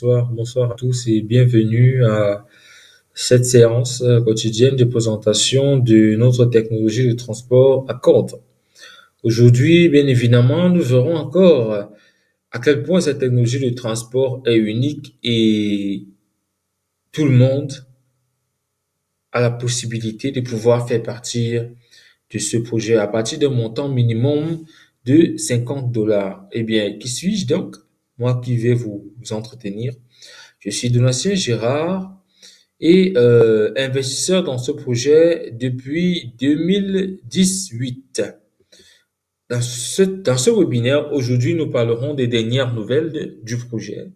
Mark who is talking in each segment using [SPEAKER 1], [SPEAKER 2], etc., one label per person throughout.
[SPEAKER 1] Bonsoir, à tous et bienvenue à cette séance euh, quotidienne de présentation de notre technologie de transport à corde. Aujourd'hui, bien évidemment, nous verrons encore à quel point cette technologie de transport est unique et tout le monde a la possibilité de pouvoir faire partir de ce projet à partir d'un montant minimum de 50 dollars. Eh bien, qui suis-je donc? Moi qui vais vous entretenir. Je suis Donatien Gérard et euh, investisseur dans ce projet depuis 2018. Dans ce, dans ce webinaire, aujourd'hui, nous parlerons des dernières nouvelles du projet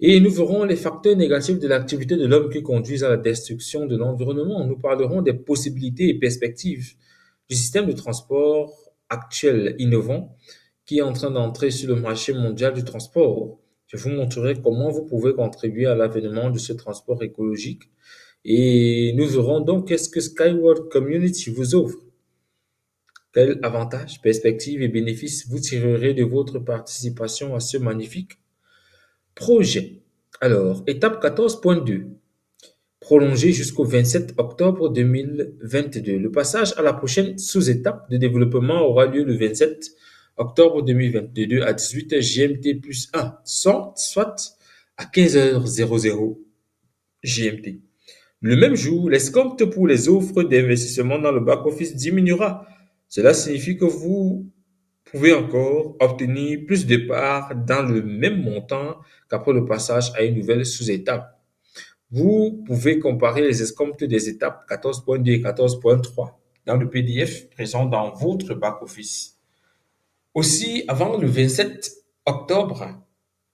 [SPEAKER 1] et nous verrons les facteurs négatifs de l'activité de l'homme qui conduisent à la destruction de l'environnement. Nous parlerons des possibilités et perspectives du système de transport actuel innovant qui est en train d'entrer sur le marché mondial du transport. Je vous montrerai comment vous pouvez contribuer à l'avènement de ce transport écologique et nous verrons donc qu'est-ce que Skyward Community vous offre. Quels avantages, perspectives et bénéfices vous tirerez de votre participation à ce magnifique projet? Alors, étape 14.2. Prolongé jusqu'au 27 octobre 2022. Le passage à la prochaine sous-étape de développement aura lieu le 27 octobre 2022 à 18h GMT plus 1, soit à 15h00 GMT. Le même jour, l'escompte pour les offres d'investissement dans le back-office diminuera. Cela signifie que vous pouvez encore obtenir plus de parts dans le même montant qu'après le passage à une nouvelle sous-étape. Vous pouvez comparer les escomptes des étapes 14.2 et 14.3 dans le PDF présent dans votre back-office. Aussi, avant le 27 octobre,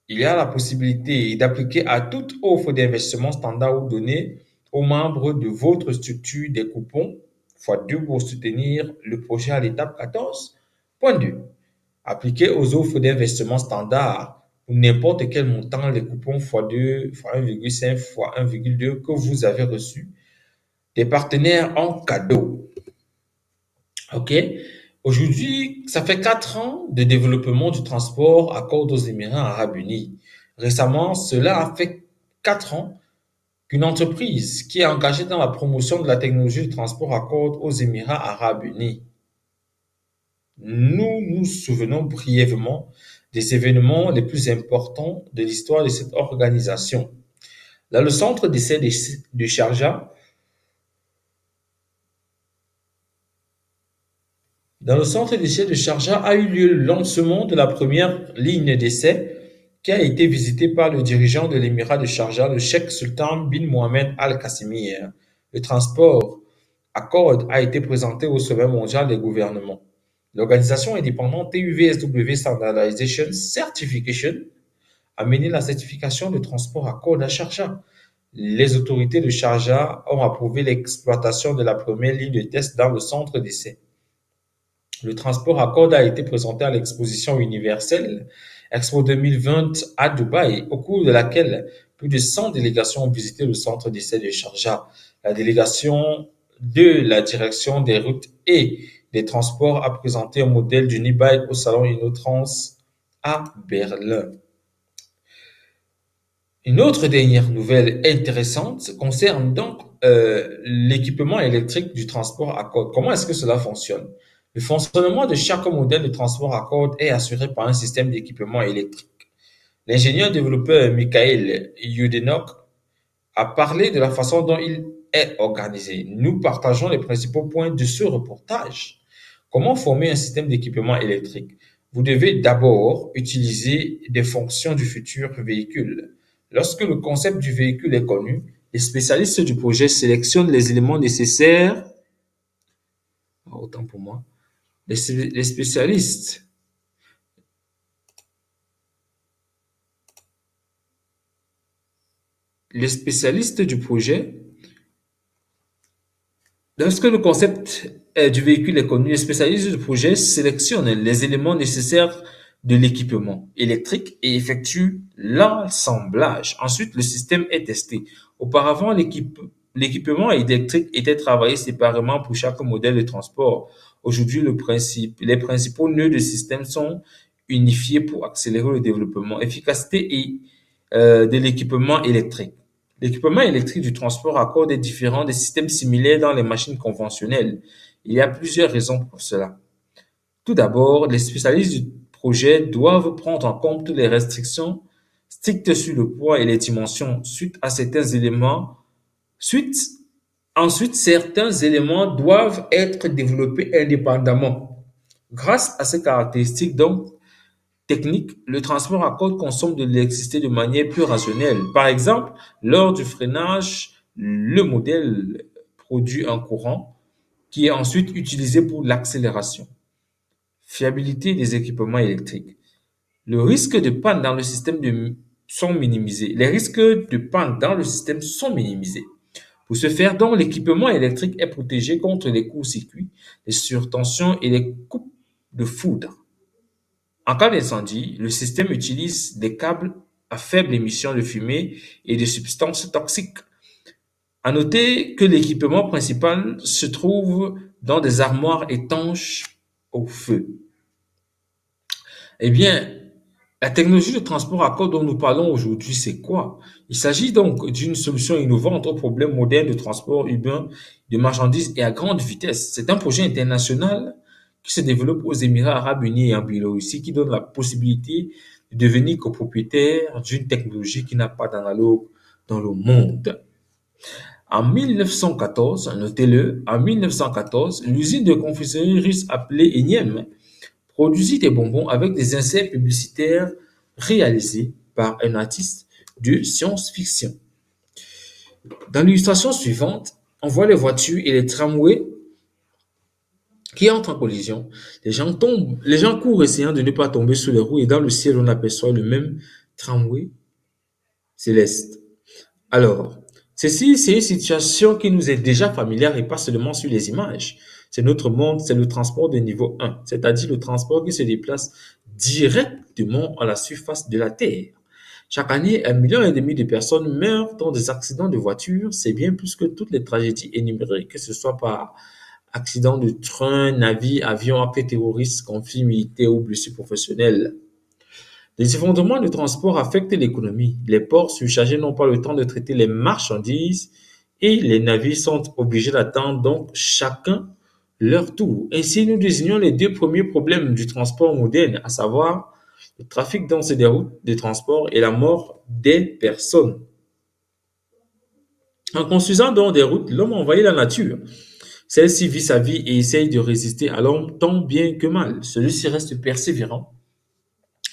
[SPEAKER 1] il y a la possibilité d'appliquer à toute offre d'investissement standard ou donnée aux membres de votre structure des coupons x2 pour soutenir le projet à l'étape 14.2. Appliquer aux offres d'investissement standard ou n'importe quel montant les coupons x2, x1,5, x1,2 que vous avez reçus des partenaires en cadeau. OK? Aujourd'hui, ça fait quatre ans de développement du transport à corde aux Émirats arabes unis. Récemment, cela a fait quatre ans qu'une entreprise qui est engagée dans la promotion de la technologie de transport à corde aux Émirats arabes unis. Nous nous souvenons brièvement des événements les plus importants de l'histoire de cette organisation. Dans le centre d'essai de Sharjah, Dans le centre d'essai de Sharjah a eu lieu le lancement de la première ligne d'essai qui a été visitée par le dirigeant de l'émirat de Sharjah, le cheikh Sultan bin Mohamed Al-Qassimir. Le transport Accord a été présenté au sommet mondial des gouvernements. L'organisation indépendante TUVSW Standardization Certification a mené la certification de transport Accord à Sharjah. Les autorités de Sharjah ont approuvé l'exploitation de la première ligne de test dans le centre d'essai. Le transport à corde a été présenté à l'exposition universelle Expo 2020 à Dubaï, au cours de laquelle plus de 100 délégations ont visité le centre d'essai de Sharjah. La délégation de la direction des routes et des transports a présenté un modèle du e-bike au salon InnoTrans à Berlin. Une autre dernière nouvelle intéressante concerne donc euh, l'équipement électrique du transport à corde. Comment est-ce que cela fonctionne? Le fonctionnement de chaque modèle de transport à corde est assuré par un système d'équipement électrique. L'ingénieur développeur Michael Yudenok a parlé de la façon dont il est organisé. Nous partageons les principaux points de ce reportage. Comment former un système d'équipement électrique? Vous devez d'abord utiliser des fonctions du futur véhicule. Lorsque le concept du véhicule est connu, les spécialistes du projet sélectionnent les éléments nécessaires. Autant pour moi les, spécialistes les spécialistes du projet Lorsque le concept du véhicule est connu, les spécialistes du projet sélectionnent les éléments nécessaires de l'équipement électrique et effectuent l'assemblage. Ensuite, le système est testé. Auparavant, l'équipe- l'équipement électrique était travaillé séparément pour chaque modèle de transport. Aujourd'hui, les principaux nœuds de système sont unifiés pour accélérer le développement, efficacité et euh, de l'équipement électrique. L'équipement électrique du transport accorde des différents des systèmes similaires dans les machines conventionnelles. Il y a plusieurs raisons pour cela. Tout d'abord, les spécialistes du projet doivent prendre en compte les restrictions strictes sur le poids et les dimensions suite à certains éléments. Suite, ensuite, certains éléments doivent être développés indépendamment. Grâce à ces caractéristiques, donc, techniques, le transport à côte consomme de l'électricité de manière plus rationnelle. Par exemple, lors du freinage, le modèle produit un courant qui est ensuite utilisé pour l'accélération. Fiabilité des équipements électriques. Le risque de panne dans le système sont minimisés. Les risques de panne dans le système sont minimisés. Pour ce faire, donc, l'équipement électrique est protégé contre les courts-circuits, les surtensions et les coupes de foudre. En cas d'incendie, le système utilise des câbles à faible émission de fumée et de substances toxiques. À noter que l'équipement principal se trouve dans des armoires étanches au feu. Eh bien, la technologie de transport à cordes dont nous parlons aujourd'hui, c'est quoi? Il s'agit donc d'une solution innovante aux problèmes modernes de transport urbain de marchandises et à grande vitesse. C'est un projet international qui se développe aux Émirats arabes unis et en Biélorussie qui donne la possibilité de devenir copropriétaire d'une technologie qui n'a pas d'analogue dans le monde. En 1914, notez-le, en 1914, l'usine de confiserie russe appelée Enyem produisit des bonbons avec des inserts publicitaires réalisés par un artiste de science-fiction. Dans l'illustration suivante, on voit les voitures et les tramways qui entrent en collision. Les gens tombent, les gens courent essayant de ne pas tomber sous les roues et dans le ciel, on aperçoit le même tramway céleste. Alors, ceci, c'est une situation qui nous est déjà familière et pas seulement sur les images. C'est notre monde, c'est le transport de niveau 1, c'est-à-dire le transport qui se déplace directement à la surface de la Terre. Chaque année, un million et demi de personnes meurent dans des accidents de voiture. C'est bien plus que toutes les tragédies énumérées, que ce soit par accident de train, navire, avion, appel terroriste, conflit militaire ou blessure professionnelle. Les effondrements de transport affectent l'économie. Les ports surchargés n'ont pas le temps de traiter les marchandises et les navires sont obligés d'attendre donc chacun leur tour. Ainsi, nous désignons les deux premiers problèmes du transport moderne, à savoir le trafic dans des routes de transport et la mort des personnes. En construisant donc des routes, l'homme a la nature. Celle-ci vit sa vie et essaye de résister à l'homme tant bien que mal. Celui-ci reste persévérant,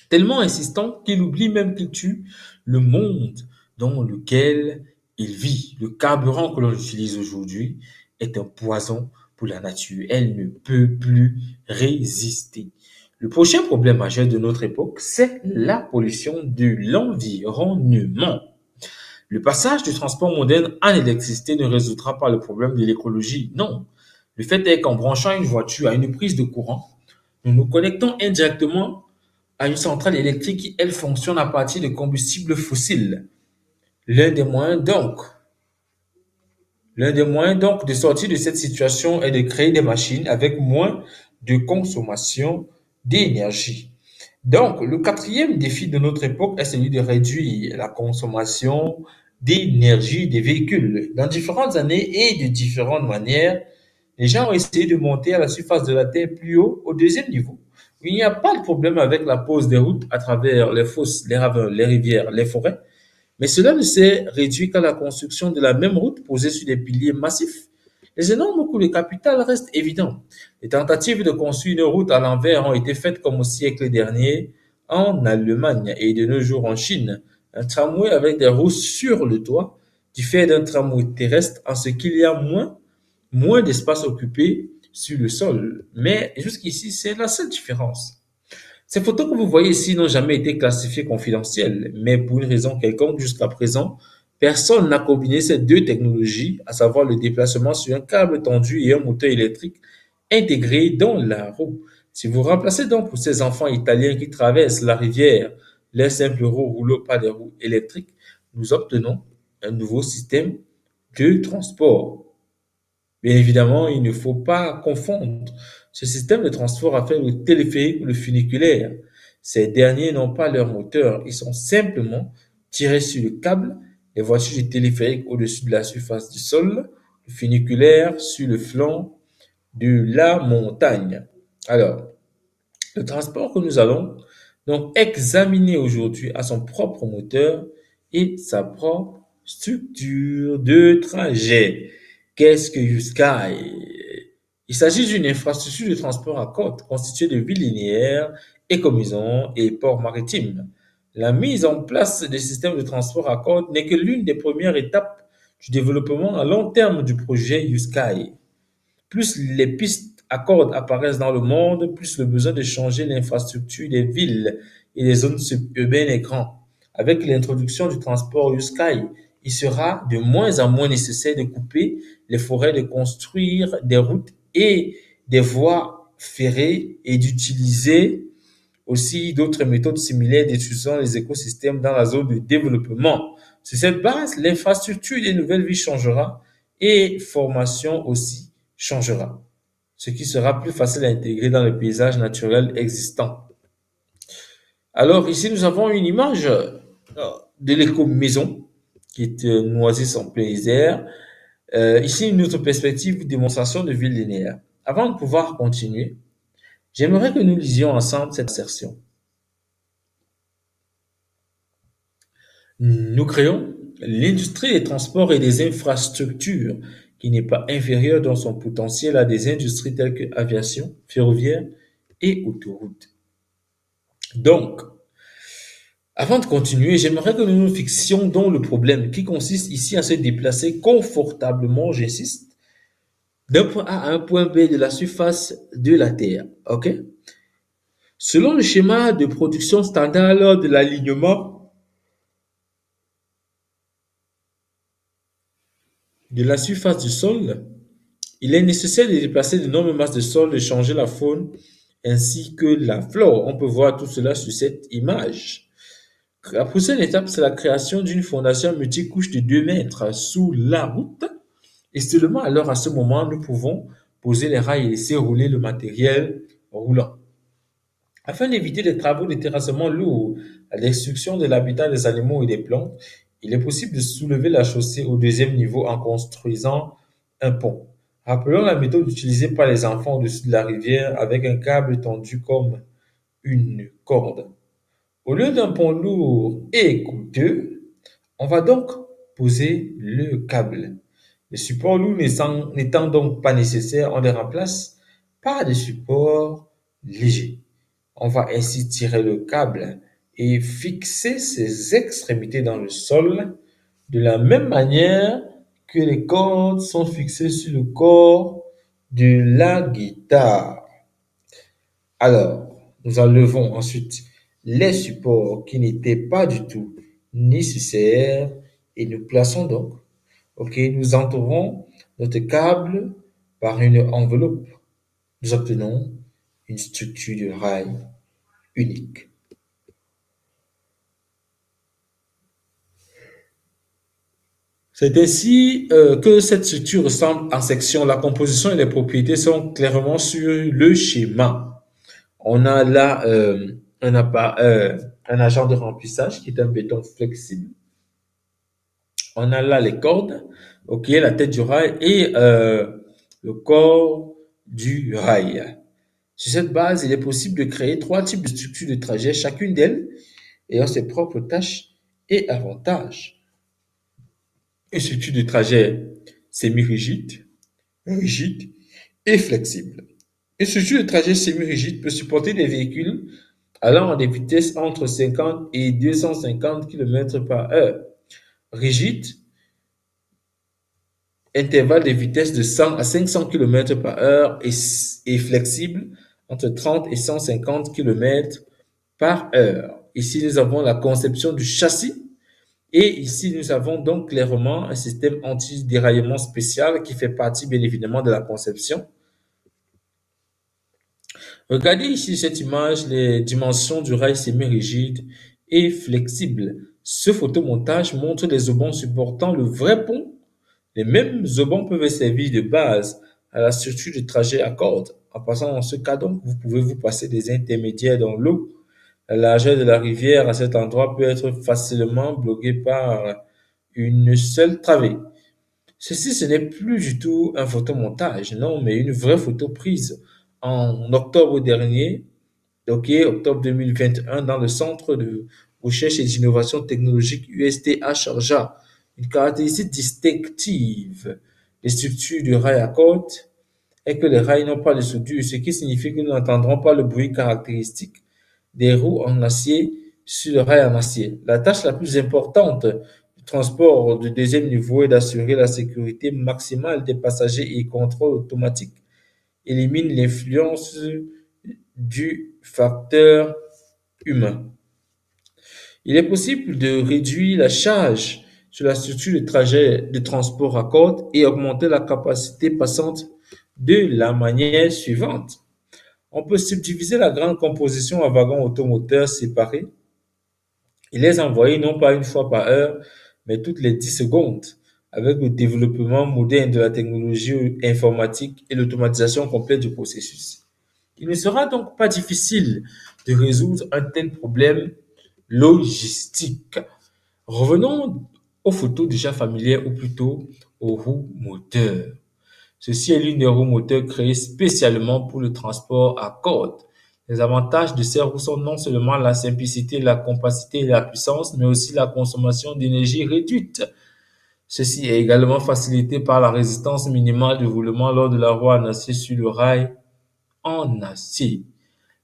[SPEAKER 1] tellement insistant qu'il oublie même qu'il tue le monde dans lequel il vit. Le carburant que l'on utilise aujourd'hui est un poison pour la nature. Elle ne peut plus résister. Le prochain problème majeur de notre époque, c'est la pollution de l'environnement. Le passage du transport moderne en électricité ne résoudra pas le problème de l'écologie, non. Le fait est qu'en branchant une voiture à une prise de courant, nous nous connectons indirectement à une centrale électrique qui, elle, fonctionne à partir de combustibles fossiles. L'un des moyens donc, l'un des moyens donc de sortir de cette situation est de créer des machines avec moins de consommation d'énergie. Donc, le quatrième défi de notre époque est celui de réduire la consommation d'énergie des véhicules. Dans différentes années et de différentes manières, les gens ont essayé de monter à la surface de la Terre plus haut, au deuxième niveau. Il n'y a pas de problème avec la pose des routes à travers les fosses, les ravins, les rivières, les forêts, mais cela ne s'est réduit qu'à la construction de la même route posée sur des piliers massifs. Les énormes coûts de capital restent évidents. Les tentatives de construire une route à l'envers ont été faites comme au siècle dernier en Allemagne et de nos jours en Chine. Un tramway avec des roues sur le toit diffère d'un tramway terrestre en ce qu'il y a moins, moins d'espace occupé sur le sol. Mais jusqu'ici, c'est la seule différence. Ces photos que vous voyez ici n'ont jamais été classifiées confidentielles, mais pour une raison quelconque jusqu'à présent, personne n'a combiné ces deux technologies, à savoir le déplacement sur un câble tendu et un moteur électrique intégré dans la roue. Si vous remplacez donc pour ces enfants italiens qui traversent la rivière les simples roues rouleaux par des roues électriques, nous obtenons un nouveau système de transport. Bien évidemment, il ne faut pas confondre ce système de transport avec le téléphérique ou le funiculaire. Ces derniers n'ont pas leur moteur, ils sont simplement tirés sur le câble, les voitures du téléphérique au-dessus de la surface du sol, le funiculaire sur le flanc de la montagne. Alors, le transport que nous allons donc examiner aujourd'hui à son propre moteur et sa propre structure de trajet. Qu'est-ce que YouSky Il s'agit d'une infrastructure de transport à côte constituée de villes linéaires, écomaisons et ports maritimes. La mise en place des systèmes de transport à côte n'est que l'une des premières étapes du développement à long terme du projet YouSky. Plus les pistes à cordes apparaissent dans le monde, plus le besoin de changer l'infrastructure des villes et des zones suburbaines est grand. Avec l'introduction du transport YouSky, il sera de moins en moins nécessaire de couper les forêts, de construire des routes et des voies ferrées et d'utiliser aussi d'autres méthodes similaires d'étudiant les écosystèmes dans la zone de développement. Sur cette base, l'infrastructure des nouvelles villes changera et formation aussi changera, ce qui sera plus facile à intégrer dans le paysage naturel existant. Alors ici, nous avons une image euh, de l'éco-maison qui est euh, Noisy en plein air. Euh, ici, une autre perspective de démonstration de ville linéaire. Avant de pouvoir continuer, j'aimerais que nous lisions ensemble cette assertion. Nous créons l'industrie des transports et des infrastructures qui n'est pas inférieure dans son potentiel à des industries telles que aviation, ferroviaire et autoroute. Donc, avant de continuer, j'aimerais que nous nous fixions dans le problème qui consiste ici à se déplacer confortablement, j'insiste, d'un point A à un point B de la surface de la Terre. OK? Selon le schéma de production standard de l'alignement de la surface du sol, il est nécessaire de déplacer d'énormes masses de sol, de changer la faune ainsi que la flore. On peut voir tout cela sur cette image. La prochaine étape, c'est la création d'une fondation multicouche de 2 mètres sous la route. Et seulement alors, à ce moment, nous pouvons poser les rails et laisser rouler le matériel roulant. Afin d'éviter les travaux de terrassement lourds, la destruction de l'habitat des animaux et des plantes, il est possible de soulever la chaussée au deuxième niveau en construisant un pont. Rappelons la méthode utilisée par les enfants au-dessus de la rivière avec un câble tendu comme une corde. Au lieu d'un pont lourd et coûteux, on va donc poser le câble. Les supports lourds n'étant donc pas nécessaires, on les remplace par des supports légers. On va ainsi tirer le câble et fixer ses extrémités dans le sol de la même manière que les cordes sont fixées sur le corps de la guitare. Alors, nous enlevons ensuite les supports qui n'étaient pas du tout nécessaires et nous plaçons donc, ok, nous entourons notre câble par une enveloppe. Nous obtenons une structure de rail unique. C'est ainsi euh, que cette structure ressemble en section. La composition et les propriétés sont clairement sur le schéma. On a là euh, un, euh, un agent de remplissage qui est un béton flexible. On a là les cordes, ok, la tête du rail et euh, le corps du rail. Sur cette base, il est possible de créer trois types de structures de trajet, chacune d'elles ayant ses propres tâches et avantages. Une structure de trajet semi-rigide, rigide et flexible. Une structure de trajet semi-rigide peut supporter des véhicules allant à des vitesses entre 50 et 250 km par heure. Rigide, intervalle de vitesse de 100 à 500 km par heure et, flexible entre 30 et 150 km par heure. Ici, nous avons la conception du châssis Et ici, nous avons donc clairement un système anti-déraillement spécial qui fait partie bien évidemment de la conception. Regardez ici cette image, les dimensions du rail semi-rigide et flexible. Ce photomontage montre les obans supportant le vrai pont. Les mêmes obans peuvent servir de base à la structure du trajet à cordes. En passant dans ce cas donc, vous pouvez vous passer des intermédiaires dans l'eau la largeur de la rivière à cet endroit peut être facilement bloquée par une seule travée. Ceci, ce n'est plus du tout un photomontage, non, mais une vraie photo prise en octobre dernier, ok, octobre 2021, dans le centre de recherche et d'innovation technologique UST à Sharjah. Une caractéristique distinctive des structures du rail à côte est que les rails n'ont pas de soudure, ce qui signifie que nous n'entendrons pas le bruit caractéristique des roues en acier sur le rail en acier. La tâche la plus importante du transport de deuxième niveau est d'assurer la sécurité maximale des passagers et contrôle automatique élimine l'influence du facteur humain. Il est possible de réduire la charge sur la structure de trajet de transport à côte et augmenter la capacité passante de la manière suivante. On peut subdiviser la grande composition en wagons automoteurs séparés et les envoyer non pas une fois par heure, mais toutes les 10 secondes. Avec le développement moderne de la technologie informatique et l'automatisation complète du processus. Il ne sera donc pas difficile de résoudre un tel problème logistique. Revenons aux photos déjà familières ou plutôt aux roues moteurs. Ceci est l'une des roues moteurs créées spécialement pour le transport à cordes. Les avantages de ces roues sont non seulement la simplicité, la compacité et la puissance, mais aussi la consommation d'énergie réduite. Ceci est également facilité par la résistance minimale de roulement lors de la roue en acier sur le rail en acier.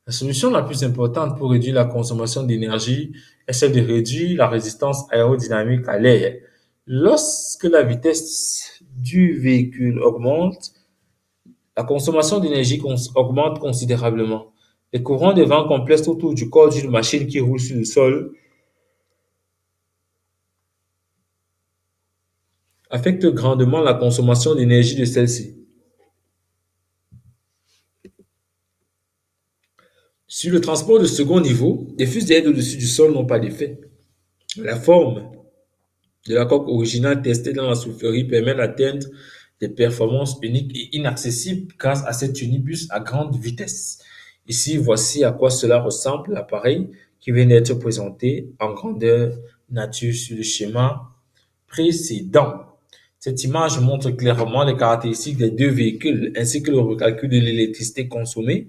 [SPEAKER 1] La solution la plus importante pour réduire la consommation d'énergie est celle de réduire la résistance aérodynamique à l'air. Lorsque la vitesse du véhicule augmente, la consommation d'énergie augmente considérablement. Les courants de vent complexes autour du corps d'une machine qui roule sur le sol affectent grandement la consommation d'énergie de celle-ci. Sur le transport de second niveau, les fusées au-dessus du sol n'ont pas d'effet. La forme de la coque originale testée dans la soufflerie permet d'atteindre des performances uniques et inaccessibles grâce à cet unibus à grande vitesse. Ici, voici à quoi cela ressemble l'appareil qui vient d'être présenté en grandeur nature sur le schéma précédent. Cette image montre clairement les caractéristiques des deux véhicules ainsi que le recalcul de l'électricité consommée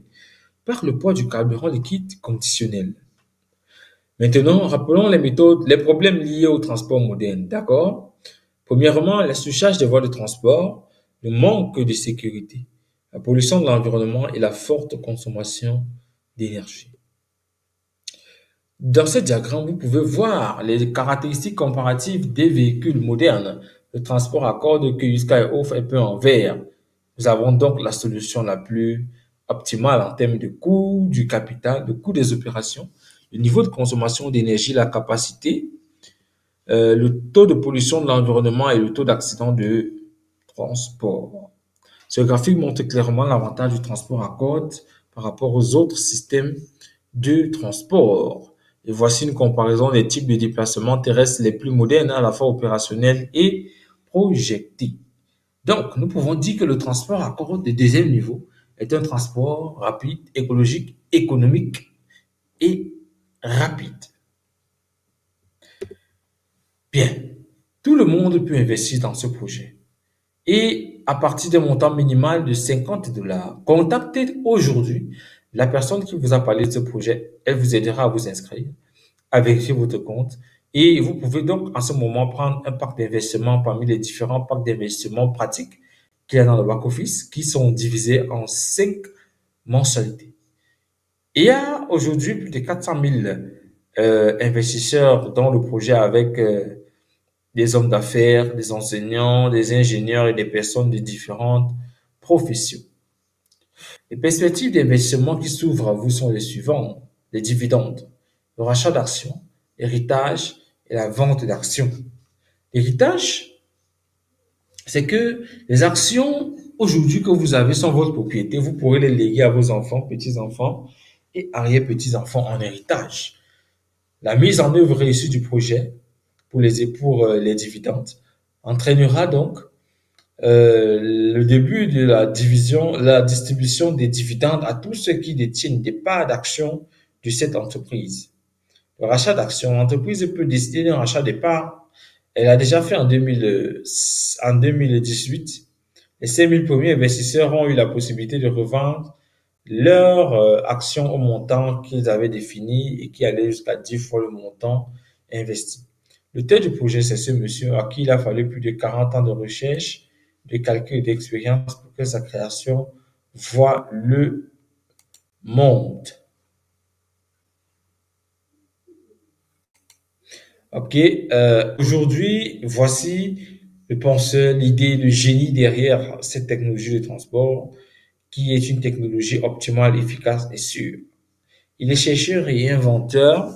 [SPEAKER 1] par le poids du carburant liquide conditionnel. Maintenant, rappelons les méthodes, les problèmes liés au transport moderne. D'accord? Premièrement, la surcharge des voies de transport, le manque de sécurité, la pollution de l'environnement et la forte consommation d'énergie. Dans ce diagramme, vous pouvez voir les caractéristiques comparatives des véhicules modernes. Le transport à cordes que Sky offre est peu en vert. Nous avons donc la solution la plus optimale en termes de coût du capital, de coût des opérations le niveau de consommation d'énergie, la capacité, euh, le taux de pollution de l'environnement et le taux d'accident de transport. Ce graphique montre clairement l'avantage du transport à côte par rapport aux autres systèmes de transport. Et voici une comparaison des types de déplacements terrestres les plus modernes, à la fois opérationnels et Donc, nous pouvons dire que le transport à côte de deuxième niveau est un transport rapide, écologique, économique et rapide. Bien, tout le monde peut investir dans ce projet. Et à partir d'un montant minimal de 50 dollars, contactez aujourd'hui la personne qui vous a parlé de ce projet. Elle vous aidera à vous inscrire, à vérifier votre compte. Et vous pouvez donc en ce moment prendre un pack d'investissement parmi les différents packs d'investissement pratiques qu'il y a dans le back-office qui sont divisés en cinq mensualités. Il y a aujourd'hui plus de 400 000 euh, investisseurs dans le projet avec euh, des hommes d'affaires, des enseignants, des ingénieurs et des personnes de différentes professions. Les perspectives d'investissement qui s'ouvrent à vous sont les suivantes. Les dividendes, le rachat d'actions, héritage et la vente d'actions. L'héritage, c'est que les actions aujourd'hui que vous avez sont votre propriété. Vous pourrez les léguer à vos enfants, petits-enfants et arrière-petits-enfants en héritage. La mise en œuvre réussie du projet pour les, pour euh, les dividendes entraînera donc euh, le début de la division, la distribution des dividendes à tous ceux qui détiennent des parts d'actions de cette entreprise. Le rachat d'actions, l'entreprise peut décider d'un rachat des parts. Elle a déjà fait en, 2000, en 2018. Les 5000 premiers investisseurs ont eu la possibilité de revendre leurs euh, actions au montant qu'ils avaient défini et qui allait jusqu'à 10 fois le montant investi. Le tête du projet, c'est ce monsieur à qui il a fallu plus de 40 ans de recherche de calcul et d'expérience pour que sa création voit le monde. Ok, euh, aujourd'hui, voici le penseur, l'idée, le génie derrière cette technologie de transport, qui est une technologie optimale, efficace et sûre. Il est chercheur et inventeur,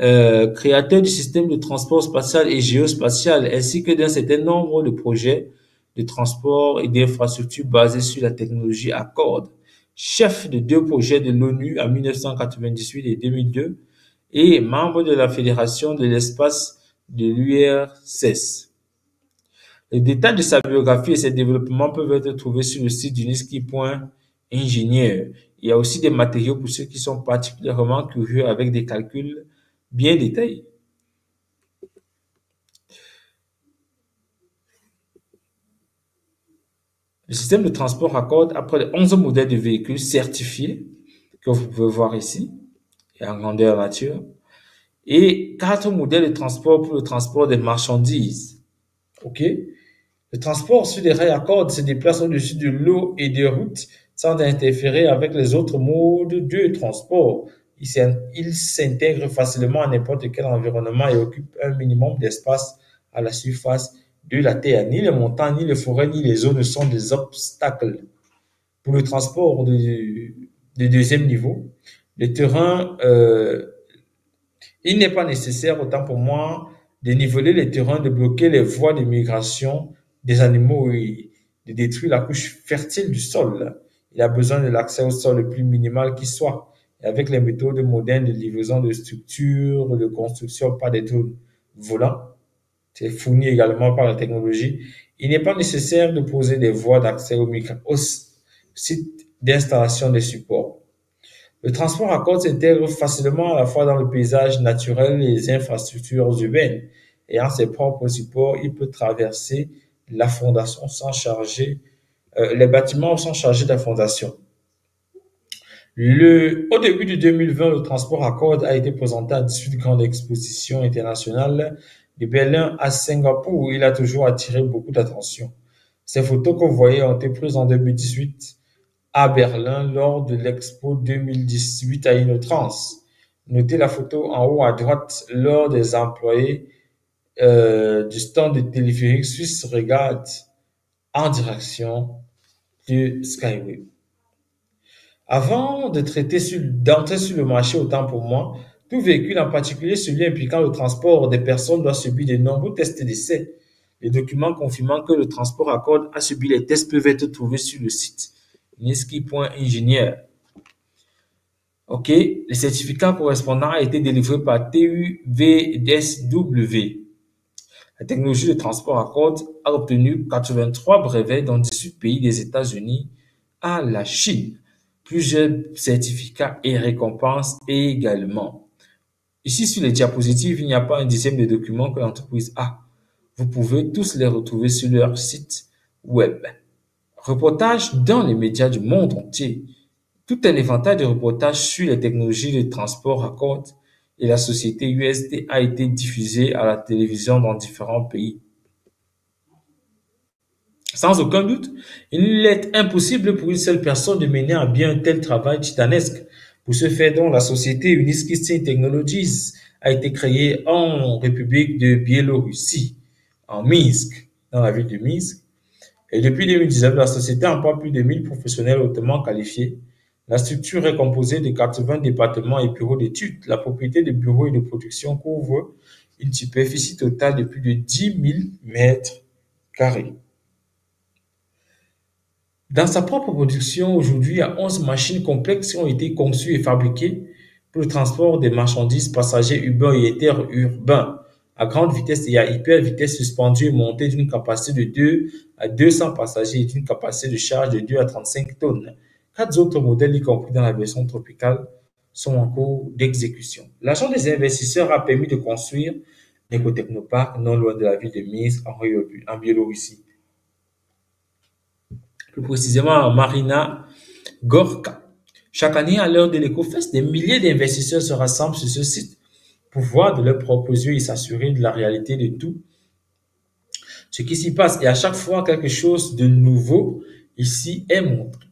[SPEAKER 1] euh, créateur du système de transport spatial et géospatial, ainsi que d'un certain nombre de projets de transport et d'infrastructures basés sur la technologie Accord, chef de deux projets de l'ONU en 1998 et 2002 et membre de la Fédération de l'espace de l'URSS. Les détails de sa biographie et ses développements peuvent être trouvés sur le site d'Uniski.ingénieur. Il y a aussi des matériaux pour ceux qui sont particulièrement curieux avec des calculs bien détaillés. Le système de transport raccorde après 11 modèles de véhicules certifiés que vous pouvez voir ici, et en grandeur nature, et quatre modèles de transport pour le transport des marchandises? OK? Le transport sur les rails à cordes se déplace au-dessus de l'eau et des routes sans interférer avec les autres modes de transport. Il s'intègre facilement à n'importe quel environnement et occupe un minimum d'espace à la surface de la terre. Ni les montagnes, ni les forêts, ni les eaux ne sont des obstacles pour le transport de, deuxième niveau. Le terrain, euh, il n'est pas nécessaire, autant pour moi, de niveler les terrains, de bloquer les voies de migration des animaux et de détruire la couche fertile du sol. Il a besoin de l'accès au sol le plus minimal qui soit. Avec les méthodes modernes de livraison de structures, de construction par des drones volants, c'est fourni également par la technologie. Il n'est pas nécessaire de poser des voies d'accès au, au site d'installation des supports. Le transport à côte s'intègre facilement à la fois dans le paysage naturel et les infrastructures urbaines. En ses propres supports, il peut traverser la fondation sans charger, euh, les bâtiments sans charger la fondation. Au début de 2020, le transport à corde a été présenté à 18 grandes expositions internationales de Berlin à Singapour, où il a toujours attiré beaucoup d'attention. Ces photos que vous voyez ont été prises en 2018 à Berlin lors de l'Expo 2018 à Innotrans. Notez la photo en haut à droite lors des employés euh, du stand de téléphérique suisse regarde en direction du Skyway. Avant de traiter d'entrer sur le marché, autant pour moi, tout véhicule, en particulier celui impliquant le transport des personnes, doit subir de nombreux tests d'essai. Les documents confirmant que le transport à corde a subi les tests peuvent être trouvés sur le site niski.ingénieur. OK, le certificat correspondant a été délivré par TUVDSW. La technologie de transport à corde a obtenu 83 brevets dans 18 pays des États-Unis à la Chine. Plusieurs certificats et récompenses également. Ici, sur les diapositives, il n'y a pas un dixième de documents que l'entreprise a. Vous pouvez tous les retrouver sur leur site web. Reportage dans les médias du monde entier. Tout un éventail de reportages sur les technologies de transport à corde et la société USD a été diffusé à la télévision dans différents pays. Sans aucun doute, il est impossible pour une seule personne de mener à bien un tel travail titanesque. Pour ce faire, dont la société Uniskistin Technologies a été créée en République de Biélorussie, en Minsk, dans la ville de Minsk. Et depuis 2019, la société emploie plus de 1000 professionnels hautement qualifiés. La structure est composée de 80 départements et bureaux d'études. La propriété des bureaux et de production couvre une superficie totale de plus de 10 000 mètres carrés. Dans sa propre production, aujourd'hui, il y a 11 machines complexes qui ont été conçues et fabriquées pour le transport des marchandises passagers urbains et interurbains à grande vitesse et à hyper vitesse suspendue montée d'une capacité de 2 à 200 passagers et d'une capacité de charge de 2 à 35 tonnes. Quatre autres modèles, y compris dans la version tropicale, sont en cours d'exécution. L'argent des investisseurs a permis de construire l'écotechnoparc non loin de la ville de Minsk en Biélorussie plus précisément à Marina Gorka. Chaque année, à l'heure de l'EcoFest, des milliers d'investisseurs se rassemblent sur ce site pour voir de leurs propres yeux et s'assurer de la réalité de tout ce qui s'y passe. Et à chaque fois, quelque chose de nouveau ici est montré.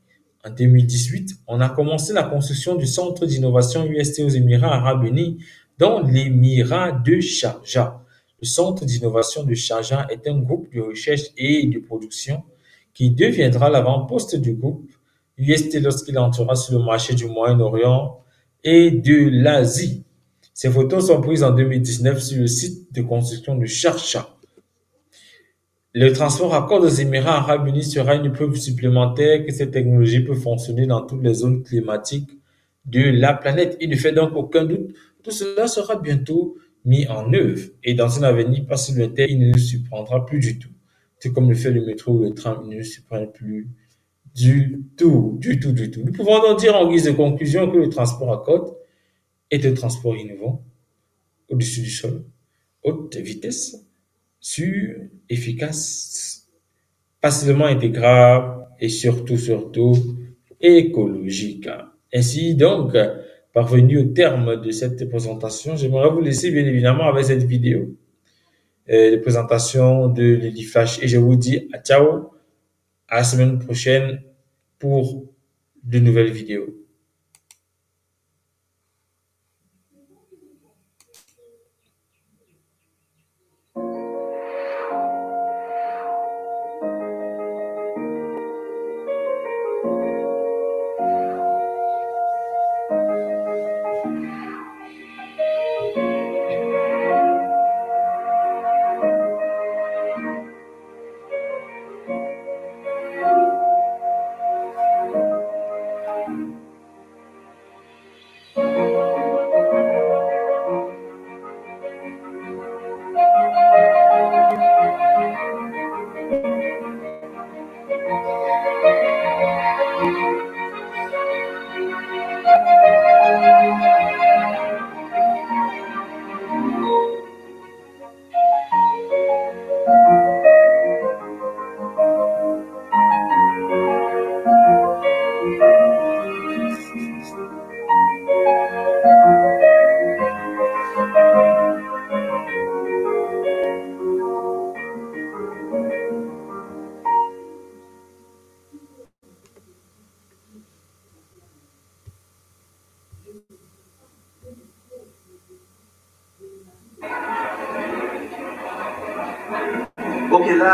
[SPEAKER 1] En 2018, on a commencé la construction du centre d'innovation UST aux Émirats arabes unis dans l'Émirat de Sharjah. Le centre d'innovation de Sharjah est un groupe de recherche et de production qui deviendra l'avant-poste du groupe UST lorsqu'il entrera sur le marché du Moyen-Orient et de l'Asie. Ces photos sont prises en 2019 sur le site de construction de Chercha. Le transport à corps des Émirats arabes unis sera une preuve supplémentaire que cette technologie peut fonctionner dans toutes les zones climatiques de la planète. Il ne fait donc aucun doute, tout cela sera bientôt mis en œuvre et dans un avenir pas si lointain, il ne nous surprendra plus du tout. C'est comme le fait le métro ou le tram, il ne se prennent plus du tout, du tout, du tout. Nous pouvons donc dire en guise de conclusion que le transport à côte est un transport innovant, au-dessus du sol, haute vitesse, sûr, efficace, facilement intégrable et surtout, surtout, écologique. Ainsi donc, parvenu au terme de cette présentation, j'aimerais vous laisser bien évidemment avec cette vidéo euh, de présentation de Lily Flash. Et je vous dis à ciao, à la semaine prochaine pour de nouvelles vidéos.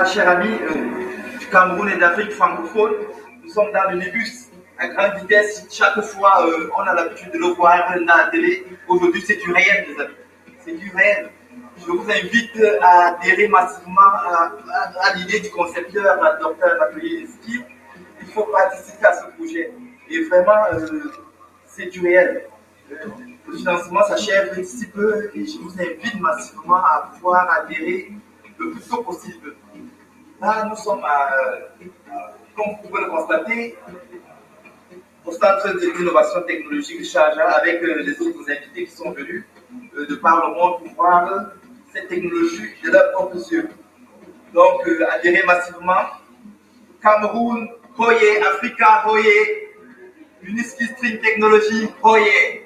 [SPEAKER 2] Chers amis euh, du Cameroun et d'Afrique francophone. Nous sommes dans le Nébus à grande vitesse. Chaque fois, euh, on a l'habitude de le voir dans la télé. Aujourd'hui, c'est du réel, les amis. C'est du réel. Je vous invite à adhérer massivement à, l'idée du concepteur, Dr Esquive. Il faut participer à ce projet. Et vraiment, euh, c'est du réel. le financement s'achève d'ici peu et je vous invite massivement à pouvoir adhérer le plus tôt possible. Là, nous sommes, comme vous pouvez le constater, au centre d'innovation technologique Charja avec euh, les autres invités qui sont venus euh, de par le monde pour voir cette technologie de leurs propres yeux. Donc, euh, adhérer massivement. Cameroun, Hoye, Africa, Hoye, Uniski String Technology, Hoye.